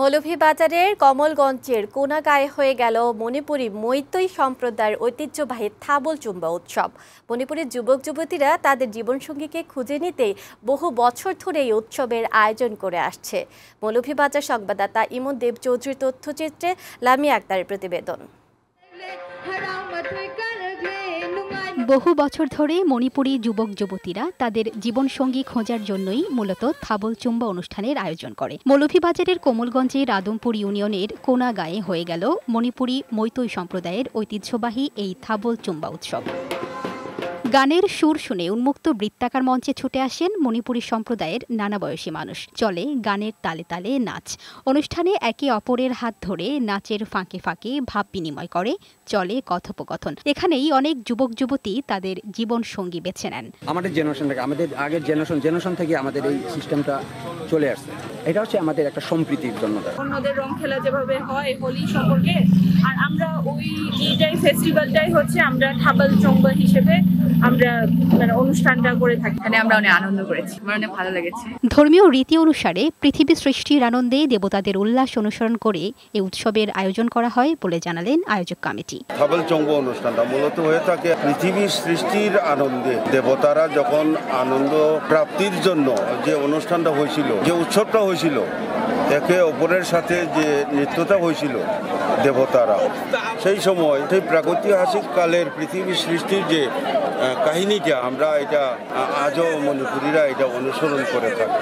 মৌলভীবাজারের কমলগঞ্জের কোনাগায়ে হয়ে গেল মণিপুরী মৈতৈ সম্প্রদায়ের ঐতিহ্যবাহী থাবল চুম্বা উৎসব। মণিপুরের যুবক যুবতীরা তাদের জীবনসঙ্গীকে খুঁজে নিতে বহু বছর ধরে এই উৎসবের আয়োজন করে আসছে। মৌলভীবাজার সংবাদদাতা ইমন দেব চৌধুরীর তথ্যচিত্রে লামি আক্তারের প্রতিবেদন। বহু বছর ধরে মণিপুরী যুবক যুবতীরা তাদের জীবনসঙ্গী খোঁজার জন্যই মূলত থাবল চুম্বা অনুষ্ঠানের আয়োজন করে। মৌলভীবাজারের কোমলগঞ্জের আদমপুর ইউনিয়নের কোনাগাঁয়ে হয়ে গেল মণিপুরী মৈতৈ সম্প্রদায়ের ঐতিহ্যবাহী এই থাবল চুম্বা উৎসব। গানের সুর শুনে উন্মুক্ত বৃত্তাকার মঞ্চে ছুটে আসেন মণিপুরী সম্প্রদায়ের নানা বয়সী মানুষ। চলে গানের তালে তালে নাচ। অনুষ্ঠানে একে অপরের হাত ধরে নাচের ফাঁকে ফাঁকে ভাব বিনিময় করে চলে কথোপকথন। এখানেই অনেক যুবক যুবতী তাদের জীবন সঙ্গী বেছে নেন। আমাদের জেনারেশন থেকে আমাদের আগের জেনারেশন জেনারেশন থেকে আমাদের এই সিস্টেমটা চলে আসছে। এটা হচ্ছে আমাদের একটা সম্প্রীতির জন্য অন্যদের রং খেলা যেভাবে হয় হোলি সম্পর্কে আর আমরা ওই এইটাই ফেস্টিভ্যালটাই হচ্ছে আমরা খাবাল চম্বা হিসেবে আমরা মানে অনুষ্ঠানটা করে থাকি। এখানে আমরা অনেক আনন্দ করেছি। আমার অনেক ভালো লেগেছে। ধর্মীয় রীতি অনুসারে পৃথিবী সৃষ্টির আনন্দে দেবতাদের উল্লাস অনুসরণ করে এই উৎসবের আয়োজন করা হয় বলে জানালেন আয়োজক কমিটি। থাবল চঙ্গ অনুষ্ঠানটা মূলত হয়ে থাকে পৃথিবীর সৃষ্টির আনন্দে। দেবতারা যখন আনন্দ প্রাপ্তির জন্য যে অনুষ্ঠানটা হয়েছিল যে উৎসবটা হয়েছিল একে অপরের সাথে যে নৃত্যতা হয়েছিল, দেবতারা, সেই সময় সেই প্রাগৈতিহাসিক কালের পৃথিবী সৃষ্টির যে কাহিনীটা, আমরা এটা আজও মণিপুরীরা এটা অনুসরণ করে থাকি।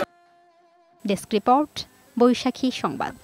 ডেস্ক রিপোর্ট, বৈশাখী সংবাদ।